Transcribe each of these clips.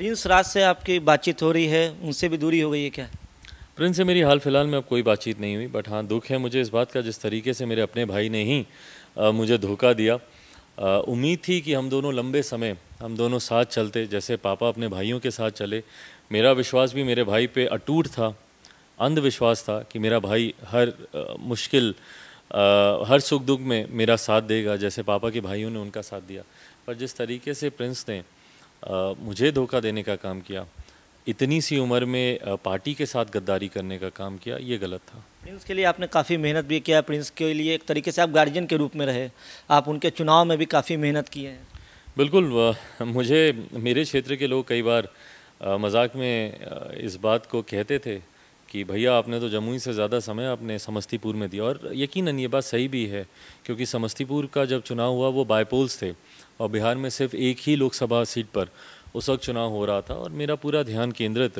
Prince राज से आपकी बातचीत हो रही है उनसे भी दूरी हो गई है क्या? प्रिंस से मेरी हाल फ़िलहाल में अब कोई बातचीत नहीं हुई बट हाँ दुख है मुझे इस बात का जिस तरीके से मेरे अपने भाई ने ही आ, मुझे धोखा दिया। उम्मीद थी कि हम दोनों लंबे समय हम दोनों साथ चलते जैसे पापा अपने भाइयों के साथ चले। मेरा विश्वास भी मेरे भाई पे अटूट था अंधविश्वास था कि मेरा भाई हर आ, मुश्किल आ, हर सुख दुख में मेरा साथ देगा जैसे पापा के भाइयों ने उनका साथ दिया। पर जिस तरीके से प्रिंस ने मुझे धोखा देने का काम किया। इतनी सी उम्र में पार्टी के साथ गद्दारी करने का काम किया ये गलत था। प्रिंस के लिए आपने काफ़ी मेहनत भी किया प्रिंस के लिए एक तरीके से आप गार्जियन के रूप में रहे। आप उनके चुनाव में भी काफ़ी मेहनत किए हैं। बिल्कुल मुझे मेरे क्षेत्र के लोग कई बार मज़ाक में इस बात को कहते थे कि भैया, आपने तो जमुई से ज़्यादा समय आपने समस्तीपुर में दिया। और यकीनन ये बात सही भी है, क्योंकि समस्तीपुर का जब चुनाव हुआ, वो बायपोल्स थे और बिहार में सिर्फ़ एक ही लोकसभा सीट पर उस वक्त चुनाव हो रहा था और मेरा पूरा ध्यान केंद्रित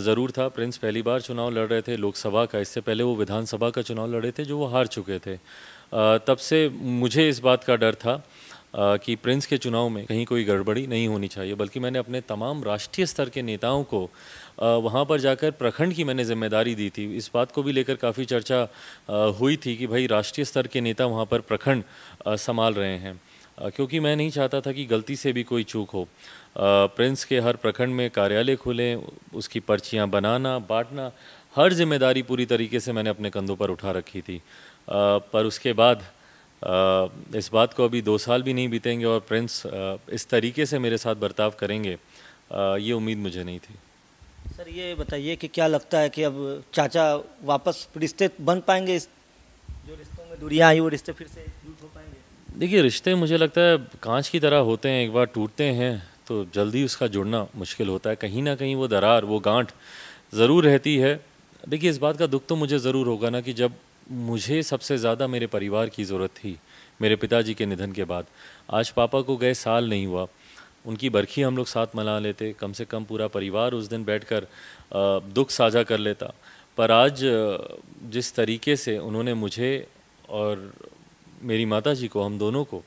ज़रूर था। प्रिंस पहली बार चुनाव लड़ रहे थे लोकसभा का, इससे पहले वो विधानसभा का चुनाव लड़े थे जो वो हार चुके थे। तब से मुझे इस बात का डर था कि प्रिंस के चुनाव में कहीं कोई गड़बड़ी नहीं होनी चाहिए, बल्कि मैंने अपने तमाम राष्ट्रीय स्तर के नेताओं को वहाँ पर जाकर प्रखंड की मैंने ज़िम्मेदारी दी थी। इस बात को भी लेकर काफ़ी चर्चा हुई थी कि भाई राष्ट्रीय स्तर के नेता वहाँ पर प्रखंड संभाल रहे हैं। क्योंकि मैं नहीं चाहता था कि गलती से भी कोई चूक हो। प्रिंस के हर प्रखंड में कार्यालय खुले, उसकी पर्चियाँ बनाना, बांटना, हर ज़िम्मेदारी पूरी तरीके से मैंने अपने कंधों पर उठा रखी थी। पर उसके बाद इस बात को अभी दो साल भी नहीं बीतेंगे और प्रिंस इस तरीके से मेरे साथ बर्ताव करेंगे ये उम्मीद मुझे नहीं थी। सर ये बताइए कि क्या लगता है कि अब चाचा वापस रिश्ते बन पाएँगे इस जो रिश्तों में दूरियाँ आई वो रिश्ते फिर से हो पाएँगे? देखिए रिश्ते मुझे लगता है कांच की तरह होते हैं एक बार टूटते हैं तो जल्दी उसका जुड़ना मुश्किल होता है। कहीं ना कहीं वो दरार वो गांठ ज़रूर रहती है। देखिए इस बात का दुख तो मुझे ज़रूर होगा ना कि जब मुझे सबसे ज़्यादा मेरे परिवार की ज़रूरत थी, मेरे पिताजी के निधन के बाद। आज पापा को गए साल नहीं हुआ। उनकी बरखी हम लोग साथ मना लेते, कम से कम पूरा परिवार उस दिन बैठकर दुख साझा कर लेता। पर आज जिस तरीके से उन्होंने मुझे और मेरी माता जी को, हम दोनों को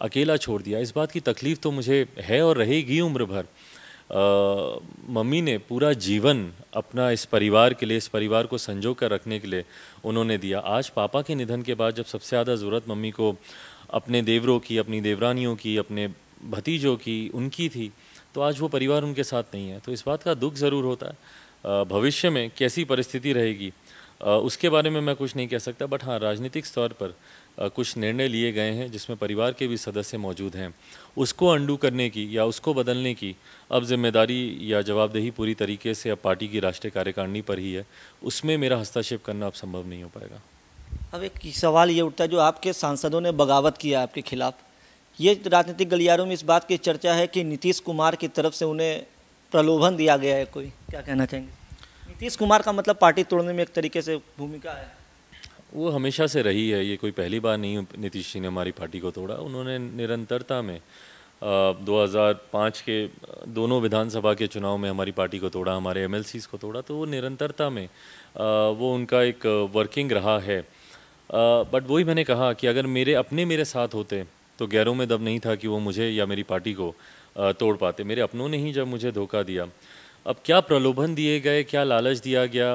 अकेला छोड़ दिया, इस बात की तकलीफ़ तो मुझे है और रहेगी उम्र भर। मम्मी ने पूरा जीवन अपना इस परिवार के लिए, इस परिवार को संजो कर रखने के लिए उन्होंने दिया। आज पापा के निधन के बाद जब सबसे ज़्यादा ज़रूरत मम्मी को अपने देवरों की, अपनी देवरानियों की, अपने भतीजों की, उनकी थी तो आज वो परिवार उनके साथ नहीं है। तो इस बात का दुख ज़रूर होता है। भविष्य में कैसी परिस्थिति रहेगी? उसके बारे में मैं कुछ नहीं कह सकता बट हाँ राजनीतिक स्तर पर कुछ निर्णय लिए गए हैं जिसमें परिवार के भी सदस्य मौजूद हैं। उसको अंडू करने की या उसको बदलने की अब ज़िम्मेदारी या जवाबदेही पूरी तरीके से अब पार्टी की राष्ट्रीय कार्यकारिणी पर ही है। उसमें मेरा हस्तक्षेप करना अब संभव नहीं हो पाएगा। अब एक सवाल ये उठता है जो आपके सांसदों ने बगावत किया आपके खिलाफ। ये राजनीतिक गलियारों में इस बात की चर्चा है कि नीतीश कुमार की तरफ़ से उन्हें प्रलोभन दिया गया है कोई। क्या कहना चाहेंगे? नीतीश कुमार का मतलब पार्टी तोड़ने में एक तरीके से भूमिका है। वो हमेशा से रही है ये कोई पहली बार नहीं नीतीश जी ने हमारी पार्टी को तोड़ा। उन्होंने निरंतरता में हज़ार पाँच के दोनों विधानसभा के चुनाव में हमारी पार्टी को तोड़ा हमारे एम को तोड़ा। तो वो निरंतरता में आ, वो उनका एक वर्किंग रहा है। बट वही मैंने कहा कि अगर मेरे अपने मेरे साथ होते तो गैरों में दब नहीं था कि वो मुझे या मेरी पार्टी को तोड़ पाते। मेरे अपनों ने ही जब मुझे धोखा दिया। अब क्या प्रलोभन दिए गए क्या लालच दिया गया?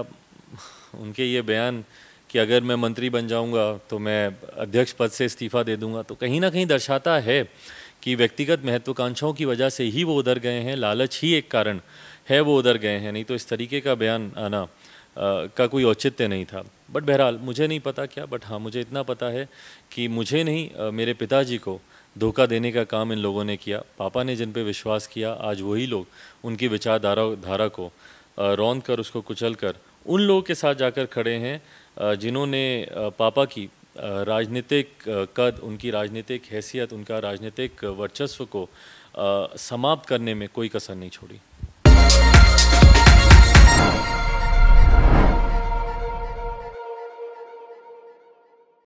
उनके ये बयान कि अगर मैं मंत्री बन जाऊँगा तो मैं अध्यक्ष पद से इस्तीफ़ा दे दूँगा तो कहीं ना कहीं दर्शाता है कि व्यक्तिगत महत्वाकांक्षाओं की वजह से ही वो उधर गए हैं लालच ही एक कारण है वो उधर गए हैं नहीं तो इस तरीके का बयान आना आ, का कोई औचित्य नहीं था। बट बहरहाल मुझे नहीं पता क्या बट हाँ मुझे इतना पता है कि मुझे नहीं आ, मेरे पिताजी को धोखा देने का काम इन लोगों ने किया। पापा ने जिन पे विश्वास किया, आज वही लोग उनकी विचारधारा, धारा को रौंद कर उसको कुचल कर उन लोगों के साथ जाकर खड़े हैं जिन्होंने पापा की राजनीतिक कद, उनकी राजनीतिक हैसियत, उनका राजनीतिक वर्चस्व को समाप्त करने में कोई कसर नहीं छोड़ी।